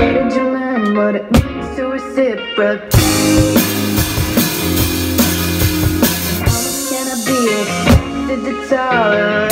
Did you learn what it means to reciprocate? How much can I be expected to tolerate?